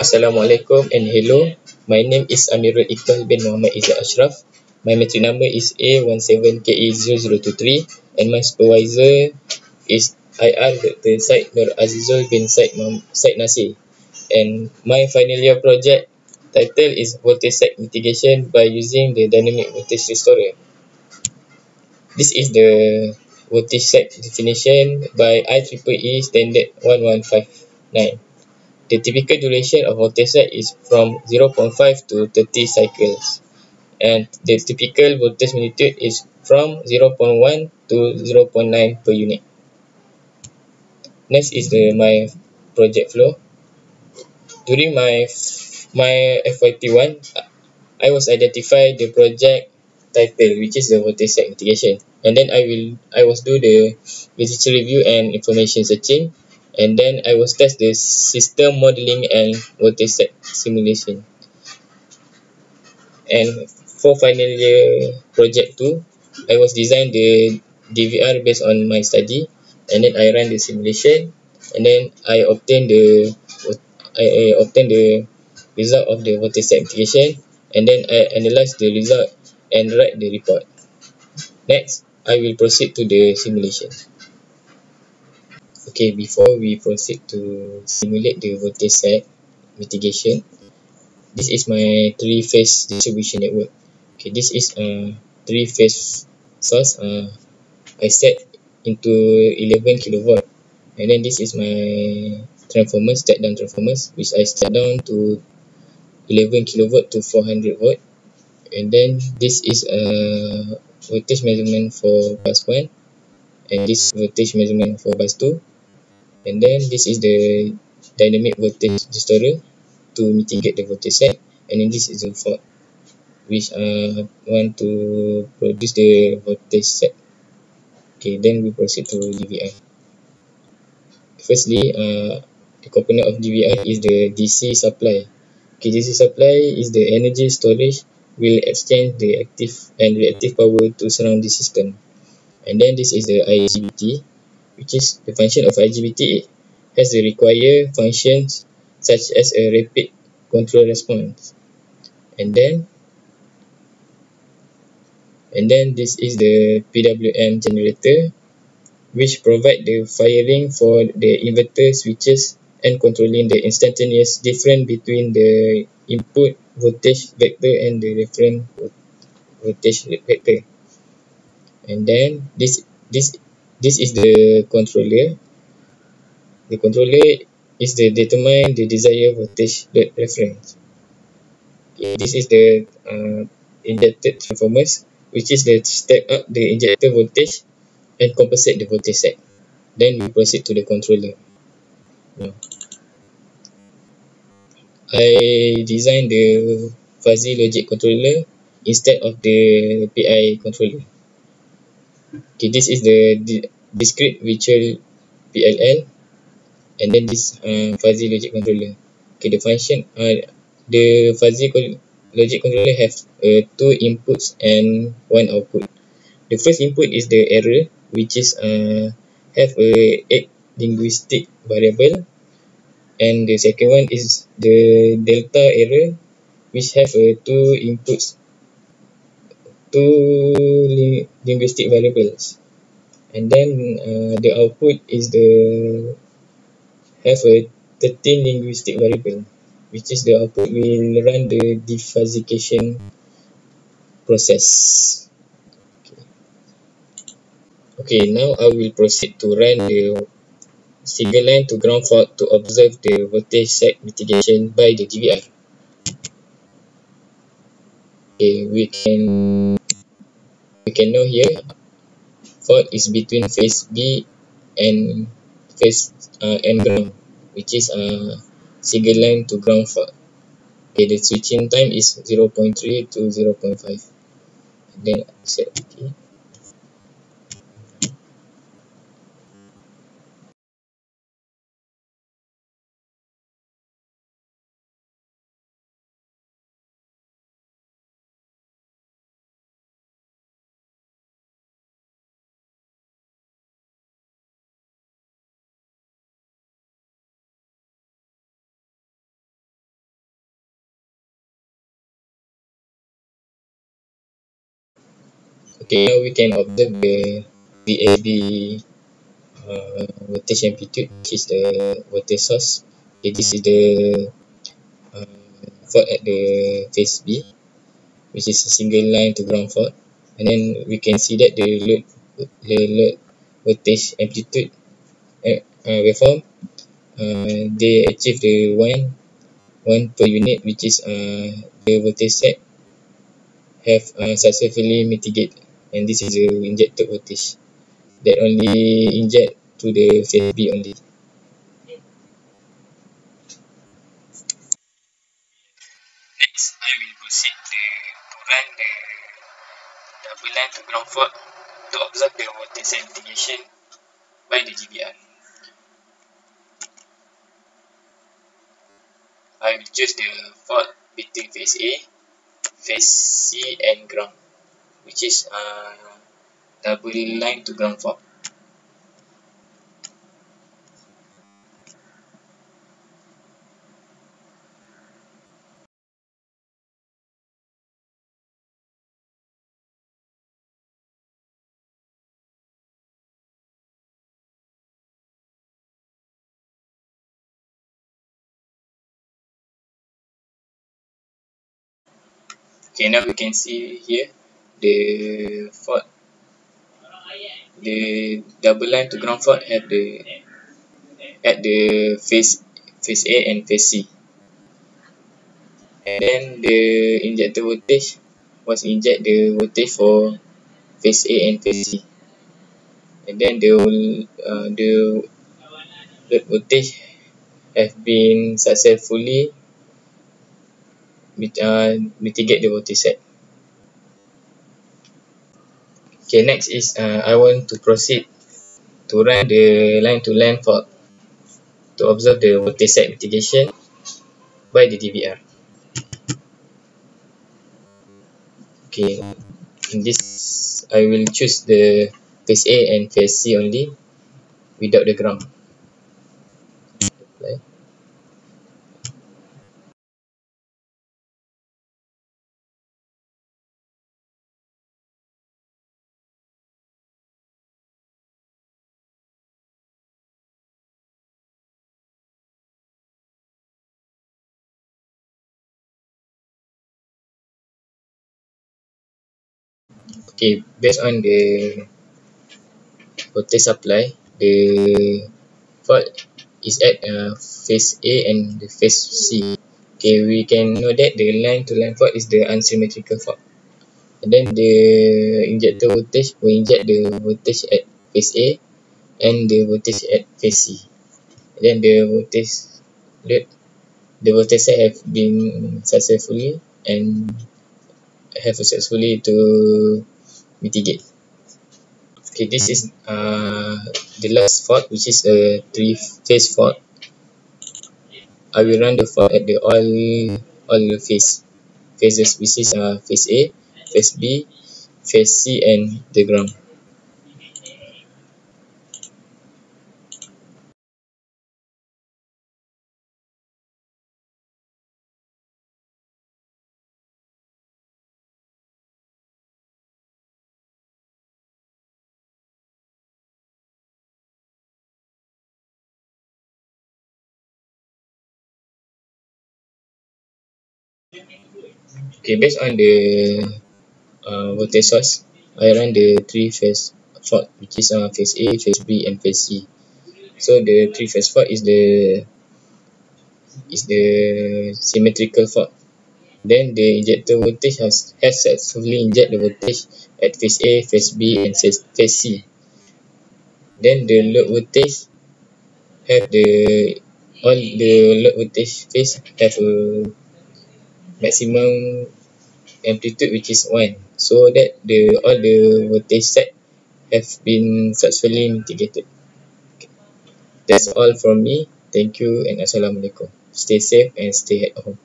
Assalamualaikum and hello. My name is Amirul Iqbal bin Muhammad Izzat Ashraf. My metric number is A17KE0023 and my supervisor is IR Dr. Syed Nur Azizul bin Syed, Syed Nasir. And my final year project title is voltage sag mitigation by using the dynamic voltage restorer. This is the voltage sag definition by IEEE standard 1159. The typical duration of voltage is from 0.5 to 30 cycles and the typical voltage magnitude is from 0.1 to 0.9 per unit. Next is the my project flow. During my my FYP1, I was identify the project title which is the voltage sag mitigation and then I will I was do the literature review and information searching and then I was test the system modeling and voltage sag simulation. And for final year project two, I was design the DVR based on my study and then I run the simulation and then I obtain the I, I obtain the result of the voltage sag mitigation and then I analyze the result and write the report. Next, I will proceed to the simulation. Okay, before we proceed to simulate the voltage set mitigation, this is my three phase distribution network. Okay, this is a three phase source. Uh, I set into 11 kilovolt, and then this is my transformer step down transformers, which I step down to 11 kilovolt to 400 volt, and then this is a voltage measurement for bus one, and this voltage measurement for bus two and then this is the dynamic voltage restorer to mitigate the voltage sag and then this is the fault which uh, want to produce the voltage sag okay then we proceed to DVI firstly uh, the component of DVI is the DC supply. Okay DC supply is the energy storage will exchange the active and reactive power to surround the system. And then this is the IGBT which is the function of IGBT has the required functions such as a rapid control response. And then and then this is the PWM generator which provide the firing for the inverter switches and controlling the instantaneous difference between the input voltage vector and the reference voltage vector. And then this this this is the controller. The controller is the determine the desired voltage reference. Okay, this is the uh, injected transformers which is the step up the injector voltage and compensate the voltage sag then we proceed to the controller. I design the fuzzy logic controller instead of the PI controller okay this is the discrete virtual PLL and then this uh, fuzzy logic controller. Okay the function uh, the fuzzy logic controller have uh, two inputs and one output. The first input is the error which is uh, have a eight linguistic variable. And the second one is the delta error which have a two inputs two linguistic variables. And then uh, the output is the have a 13 linguistic variable which is the output will run the defuzzication process. Okay. okay now I will proceed to run the single line to ground fault to observe the voltage sag mitigation by the DVI okay we can we can know here fault is between phase B and phase uh, and ground which is uh, single line to ground fault okay the switching time is 0.3 to 0.5 then set okay Okay, now we can observe the VAB uh, voltage amplitude, which is the voltage source. Okay, this is the uh, fault at the phase B, which is a single line to ground fault. And then we can see that the load, the load voltage amplitude uh, uh, waveform, uh, they achieve the one one per unit, which is uh, the voltage set have uh, successfully mitigated, and this is the injected voltage that only inject to the phase B only. Next, I will proceed to, to run the double line to ground fault to observe the voltage mitigation by the GBR. I will choose the fault between phase A, phase C and ground, which is uh, double line to ground fault. Okay, now we can see here the fault, the double line to ground fault have the at the phase phase A and phase C. And then the injector voltage was inject the voltage for phase A and phase C. And then the uh, the load voltage have been successfully mit, uh, mitigate the voltage set. Okay, next is uh, I want to proceed to run the line to line fault to observe the voltage set mitigation by the DVR. Okay, in this I will choose the phase A and phase C only without the ground. Okay based on the voltage supply the fault is at uh, phase A and the phase C. Okay we can know that the line to line fault is the unsymmetrical fault. And then the injector voltage will inject the voltage at phase A and the voltage at phase C. And then the voltage the, the voltage set have been successfully and have successfully to mitigate. Okay, this is uh, the last fault which is a three phase fault. I will run the fault at the all all phase phases which is uh, phase A, phase B, phase C and the ground. Okay, based on the uh, voltage source, I run the three phase fault, which is uh, phase A, phase B, and phase C. So the three phase fault is the is the symmetrical fault. Then the injector voltage has has successfully inject the voltage at phase A, phase B, and phase C. Then the load voltage have the all the load voltage phase have a maximum amplitude which is 1 so that the all the voltage set have been successfully mitigated. That's all from me. Thank you and assalamualaikum. Stay safe and stay at home